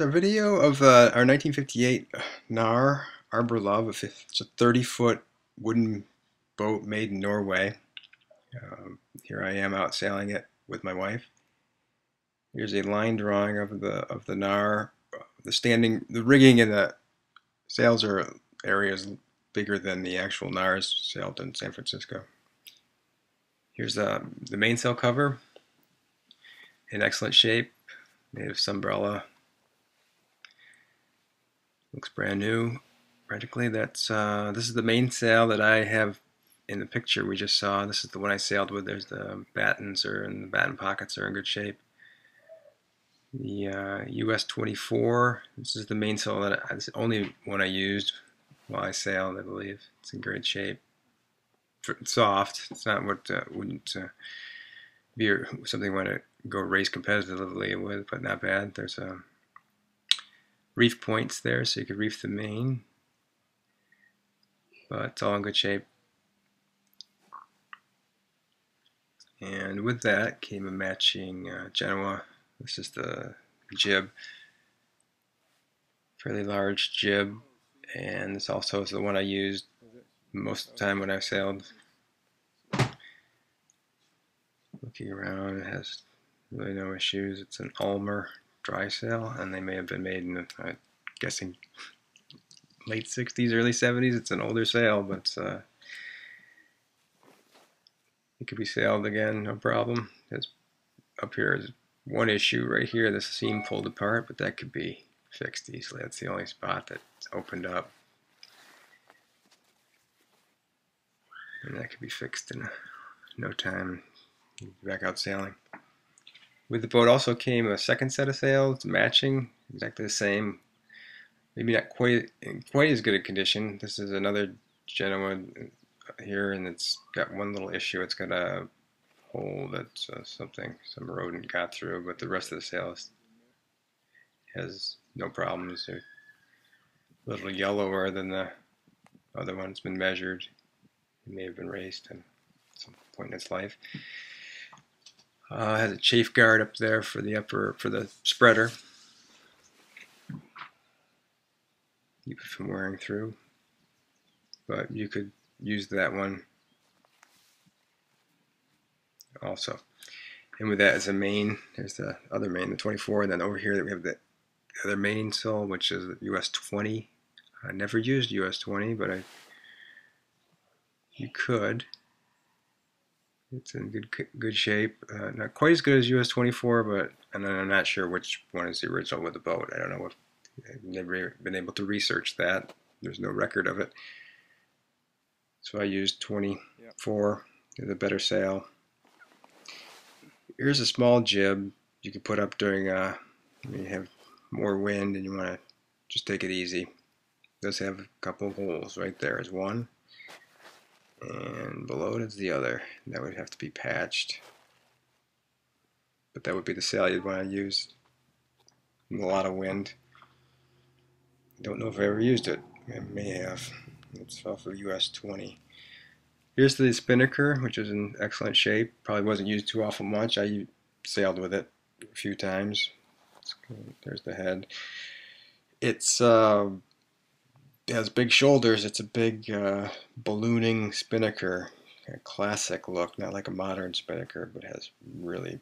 A video of uh, our 1958 Knarr Arbor Love. It's a 30 foot wooden boat made in Norway. Um, here I am out sailing it with my wife. Here's a line drawing of the of the Knarr. The standing, the rigging and the sails are areas bigger than the actual Knarrs sailed in San Francisco. Here's the, the mainsail cover in excellent shape, made of Sunbrella. Looks brand new, practically. That's uh, this is the mainsail that I have in the picture we just saw. This is the one I sailed with. There's the battens are and the batten pockets are in good shape. The uh, US 24. This is the mainsail that I, it's the only one I used while I sailed. I believe it's in great shape. Soft. It's not what uh, wouldn't uh, be something you want to go race competitively with, but not bad. There's a reef points there, so you could reef the main. But it's all in good shape. And with that came a matching uh, Genoa. This is the jib. Fairly large jib. And this also is the one I used most of the time when I sailed. Looking around, it has really no issues. It's an Ulmer dry sail, and they may have been made in, I'm guessing, late 60s, early 70s. It's an older sail, but uh, it could be sailed again, no problem. It's up here is one issue right here, the seam pulled apart, but that could be fixed easily. That's the only spot that's opened up. And that could be fixed in no time. Back out sailing. With the boat also came a second set of sails, matching, exactly the same. Maybe not quite quite as good a condition. This is another Genoa here, and it's got one little issue. It's got a hole that uh, something, some rodent got through, but the rest of the sails has no problems. They're a little yellower than the other one. It's been measured. It may have been raced at some point in its life. Uh, has a chafe guard up there for the upper for the spreader. Keep it from wearing through. But you could use that one also. And with that as a main, there's the other main, the 24, and then over here that we have the other main sail, which is US 20. I never used US 20, but I you could. It's in good good shape. Uh, not quite as good as US 24, but and I'm not sure which one is the original with the boat. I don't know if I've never been able to research that. There's no record of it. So I used 24 yep. as a better sail. Here's a small jib you can put up during uh, when you have more wind and you want to just take it easy. It does have a couple holes right there. there is one and below it is the other. That would have to be patched. But that would be the sail you'd want to use in a lot of wind. Don't know if I ever used it. I may have. It's off of US 20. Here's the spinnaker, which is in excellent shape. Probably wasn't used too awful much. I sailed with it a few times. There's the head. It's uh, has big shoulders. It's a big uh, ballooning spinnaker, a classic look, not like a modern spinnaker, but has really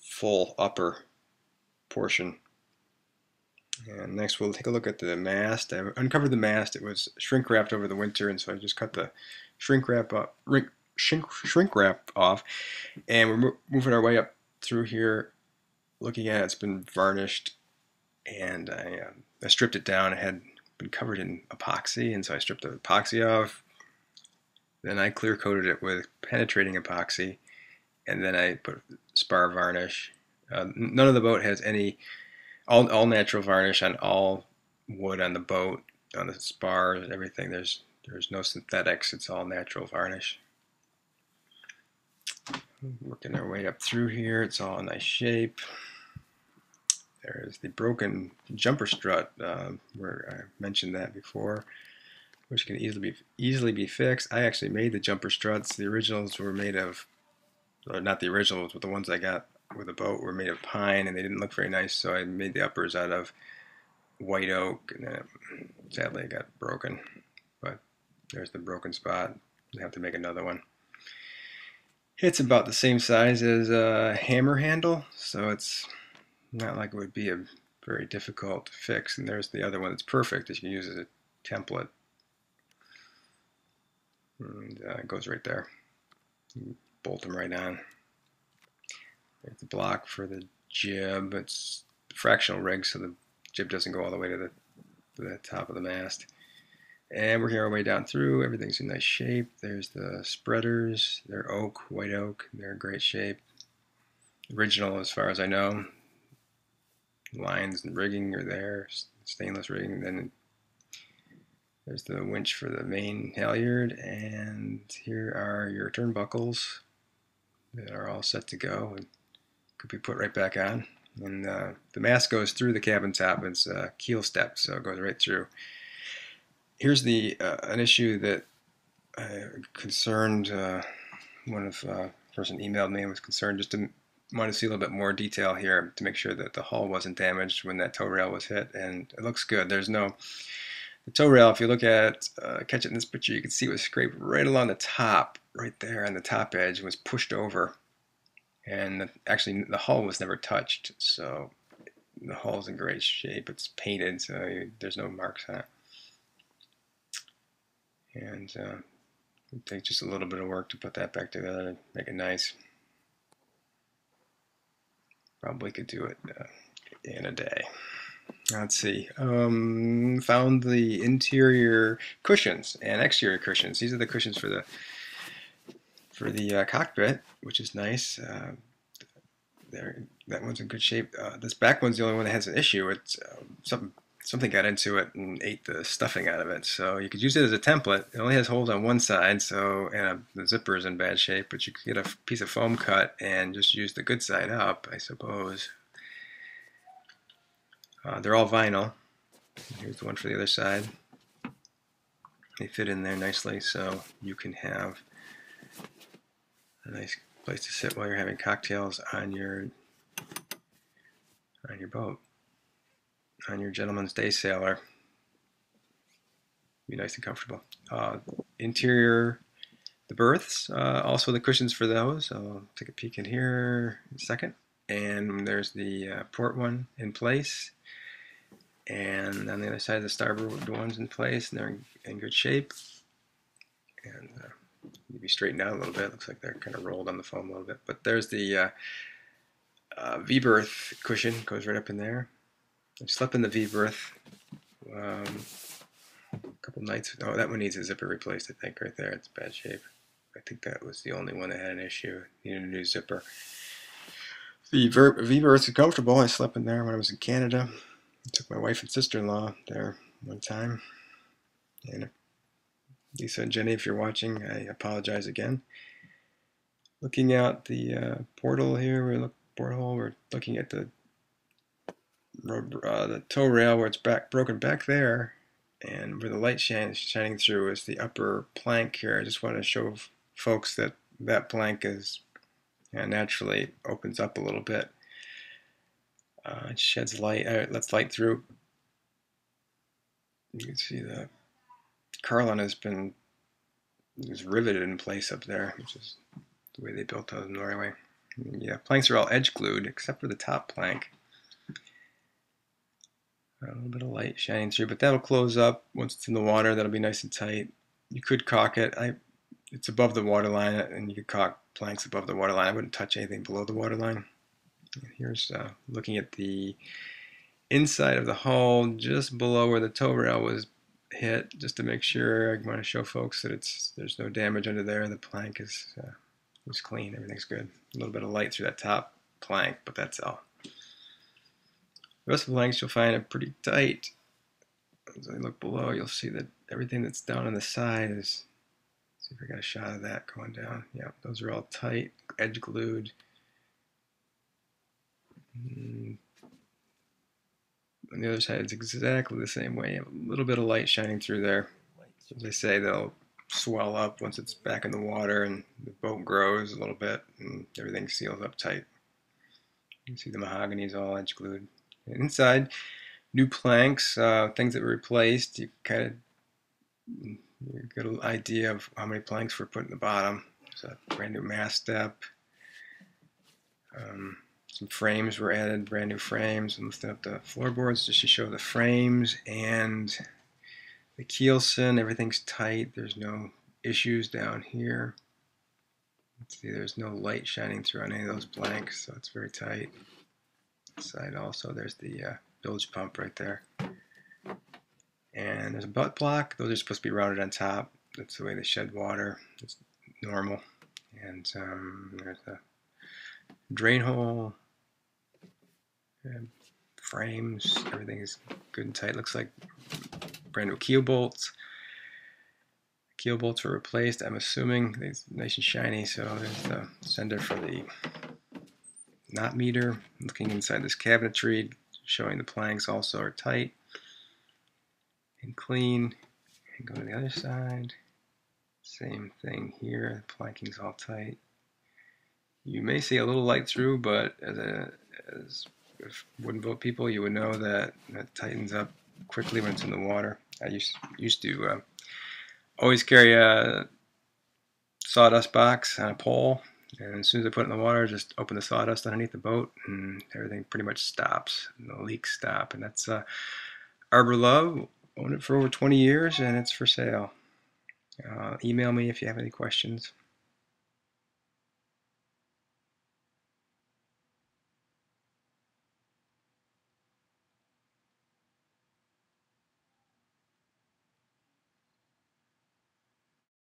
full upper portion. And next we'll take a look at the mast. I uncovered the mast. It was shrink wrapped over the winter, and so I just cut the shrink wrap up, shrink, shrink wrap off, and we're moving our way up through here. Looking at it, it's been varnished, and I, uh, I stripped it down. I had been covered in epoxy, and so I stripped the epoxy off. Then I clear coated it with penetrating epoxy, and then I put spar varnish. Uh, none of the boat has any all all natural varnish on all wood on the boat, on the spars, everything. There's there's no synthetics. It's all natural varnish. Working our way up through here. It's all in nice shape. There's the broken jumper strut, uh, where I mentioned that before, which can easily be easily be fixed. I actually made the jumper struts. The originals were made of, or not the originals, but the ones I got with a boat were made of pine and they didn't look very nice, so I made the uppers out of white oak, and then sadly it got broken. But there's the broken spot. I have to make another one. It's about the same size as a hammer handle, so it's not like it would be a very difficult fix. And there's the other one that's perfect that you can use as a template. And uh, it goes right there. You bolt them right on. There's the block for the jib. It's fractional rig, so the jib doesn't go all the way to the, to the top of the mast. And working our way down through, everything's in nice shape. There's the spreaders. They're oak, white oak. They're in great shape. Original as far as I know. Lines and rigging are there, stainless rigging. Then there's the winch for the main halyard. And here are your turnbuckles that are all set to go and could be put right back on. And uh, the mast goes through the cabin top. It's a keel step, so it goes right through here's the uh, an issue that concerned uh, one of uh, person emailed me and was concerned just to want to see a little bit more detail here to make sure that the hull wasn't damaged when that toe rail was hit and it looks good. There's no the toe rail if you look at uh, catch it in this picture you can see it was scraped right along the top right there on the top edge was pushed over and the, actually the hull was never touched so the hull's in great shape. It's painted so you, there's no marks on it. And uh, it takes just a little bit of work to put that back together make it nice. Probably could do it uh, in a day. Let's see. Um, found the interior cushions and exterior cushions. These are the cushions for the for the uh, cockpit, which is nice. Uh, there, that one's in good shape. Uh, this back one's the only one that has an issue. It's uh, something something got into it and ate the stuffing out of it. So you could use it as a template. It only has holes on one side, so and the zipper is in bad shape. But you could get a piece of foam cut and just use the good side up, I suppose. Uh, they're all vinyl. Here's the one for the other side. They fit in there nicely, so you can have a nice place to sit while you're having cocktails on your on your boat on your gentleman's day sailor. Be nice and comfortable. Uh, interior, the berths, uh, also the cushions for those. I'll take a peek in here in a second. And there's the uh, port one in place. And on the other side, the starboard one's in place, and they're in, good shape. And uh, maybe straightened out a little bit. Looks like they're kind of rolled on the foam a little bit. But there's the uh, uh, V-berth cushion, goes right up in there. I slept in the V berth um, a couple nights. Oh, that one needs a zipper replaced, I think, right there. It's bad shape. I think that was the only one that had an issue. Needed a new zipper. The V berth is comfortable. I slept in there when I was in Canada. I took my wife and sister-in-law there one time. And Lisa and Jenny, if you're watching, I apologize again. Looking out the uh, portal here, we look porthole. We're looking at the uh, the toe rail where it's back broken back there and where the light shine, shining through is the upper plank here. I just want to show folks that that plank is naturally opens up a little bit. Uh, it sheds light, uh, lets light through. You can see the Carlin has been is riveted in place up there, which is the way they built those in Norway. Yeah, planks are all edge glued except for the top plank. A little bit of light shining through, but that'll close up once it's in the water. That'll be nice and tight. You could caulk it. I, it's above the water line, and you could caulk planks above the water line. I wouldn't touch anything below the water line. Here's uh, looking at the inside of the hull, just below where the toe rail was hit, just to make sure. I want to show folks that it's there's no damage under there. The plank is uh, is clean. Everything's good. A little bit of light through that top plank, but that's all. The rest of the lengths you'll find are pretty tight. As I look below, you'll see that everything that's down on the side is, see if I got a shot of that going down. Yeah, those are all tight, edge glued. And mm. on the other side, it's exactly the same way. You have a little bit of light shining through there. As I say, they'll swell up once it's back in the water and the boat grows a little bit and everything seals up tight. You can see the mahogany is all edge glued. Inside, new planks, uh, things that were replaced. You kind of you get an idea of how many planks were put in the bottom. So brand new mast step. Um, some frames were added, brand new frames. I'm lifting up the floorboards just to show the frames and the keelson. Everything's tight. There's no issues down here. See, there's no light shining through on any of those blanks, so it's very tight. Side also, there's the uh, bilge pump right there. And there's a butt block. Those are supposed to be routed on top. That's the way they shed water. It's normal. And um, there's a drain hole. And frames. Everything is good and tight. Looks like brand new keel bolts. Keel bolts were replaced. I'm assuming it's nice and shiny. So there's the sender for the knot meter. Looking inside this cabinetry, showing the planks also are tight and clean. And go to the other side. Same thing here. The planking's all tight. You may see a little light through, but as a as wooden boat people, you would know that that tightens up quickly when it's in the water. I used used to uh, always carry a sawdust box on a pole and as soon as I put it in the water just open the sawdust underneath the boat and everything pretty much stops the leaks stop. And that's uh, Arbor Love owned it for over 20 years and it's for sale. Uh, email me if you have any questions